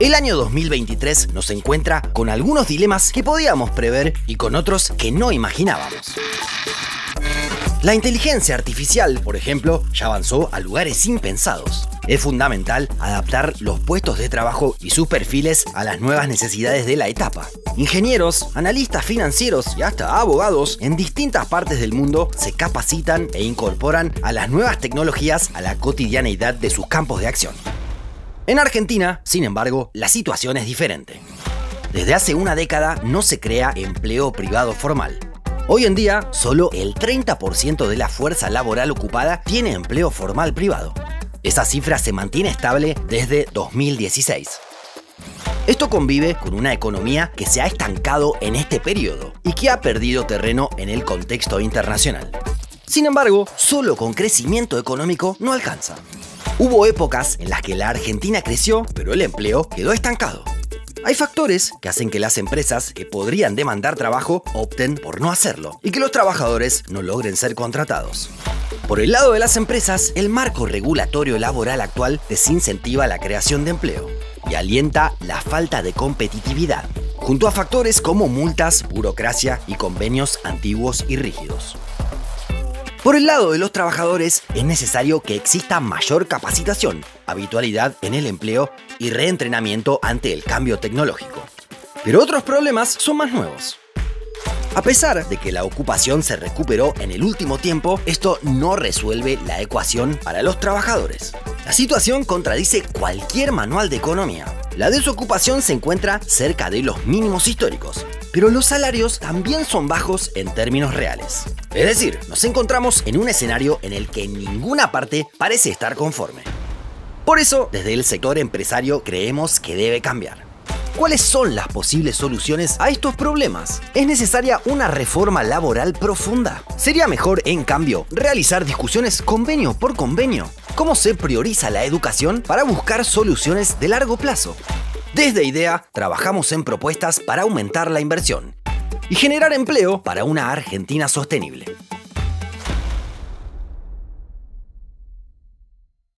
El año 2023 nos encuentra con algunos dilemas que podíamos prever y con otros que no imaginábamos. La inteligencia artificial, por ejemplo, ya avanzó a lugares impensados. Es fundamental adaptar los puestos de trabajo y sus perfiles a las nuevas necesidades de la etapa. Ingenieros, analistas financieros y hasta abogados en distintas partes del mundo se capacitan e incorporan a las nuevas tecnologías a la cotidianeidad de sus campos de acción. En Argentina, sin embargo, la situación es diferente. Desde hace una década no se crea empleo privado formal. Hoy en día, solo el 30% de la fuerza laboral ocupada tiene empleo formal privado. Esa cifra se mantiene estable desde 2016. Esto convive con una economía que se ha estancado en este periodo y que ha perdido terreno en el contexto internacional. Sin embargo, solo con crecimiento económico no alcanza. Hubo épocas en las que la Argentina creció, pero el empleo quedó estancado. Hay factores que hacen que las empresas que podrían demandar trabajo opten por no hacerlo y que los trabajadores no logren ser contratados. Por el lado de las empresas, el marco regulatorio laboral actual desincentiva la creación de empleo y alienta la falta de competitividad, junto a factores como multas, burocracia y convenios antiguos y rígidos. Por el lado de los trabajadores, es necesario que exista mayor capacitación, habitualidad en el empleo y reentrenamiento ante el cambio tecnológico. Pero otros problemas son más nuevos. A pesar de que la ocupación se recuperó en el último tiempo, esto no resuelve la ecuación para los trabajadores. La situación contradice cualquier manual de economía. La desocupación se encuentra cerca de los mínimos históricos, pero los salarios también son bajos en términos reales. Es decir, nos encontramos en un escenario en el que ninguna parte parece estar conforme. Por eso, desde el sector empresario creemos que debe cambiar. ¿Cuáles son las posibles soluciones a estos problemas? ¿Es necesaria una reforma laboral profunda? ¿Sería mejor, en cambio, realizar discusiones convenio por convenio? ¿Cómo se prioriza la educación para buscar soluciones de largo plazo? Desde IDEA trabajamos en propuestas para aumentar la inversión y generar empleo para una Argentina sostenible.